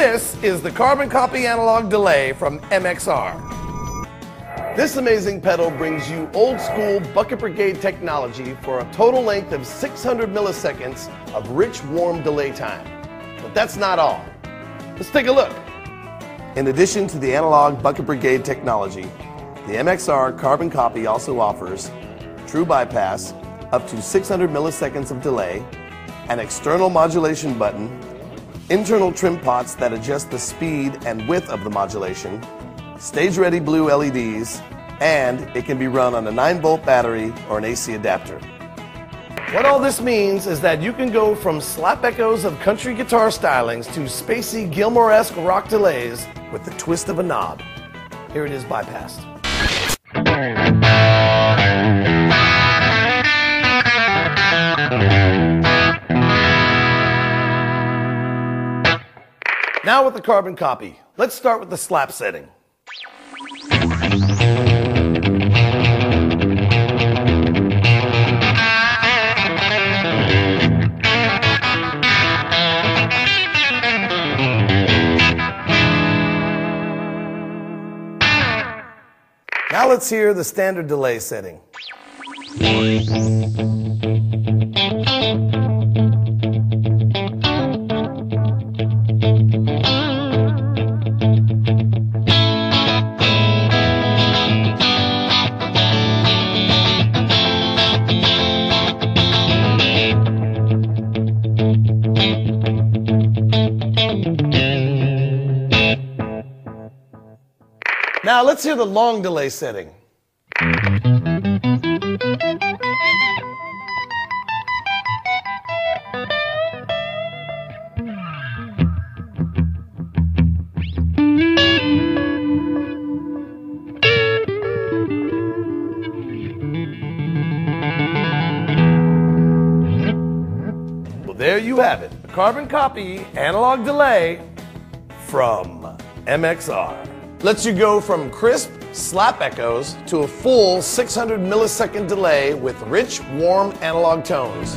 is the carbon copy analog delay from MXR. This amazing pedal brings you old school bucket brigade technology for a total length of 600 milliseconds of rich, warm delay time. But that's not all. Let's take a look. In addition to the analog bucket brigade technology, the MXR carbon copy also offers true bypass, up to 600 milliseconds of delay, an external modulation button, internal trim pots that adjust the speed and width of the modulation, stage-ready blue LEDs, and it can be run on a 9-volt battery or an AC adapter. What all this means is that you can go from slap echoes of country guitar stylings to spacey Gilmour-esque rock delays with the twist of a knob. Here it is bypassed. Now with the carbon copy, let's start with the slap setting. Now let's hear the standard delay setting. Now let's hear the long delay setting. Well, there you have it. A carbon copy analog delay from MXR lets you go from crisp slap echoes to a full 600 millisecond delay with rich, warm analog tones.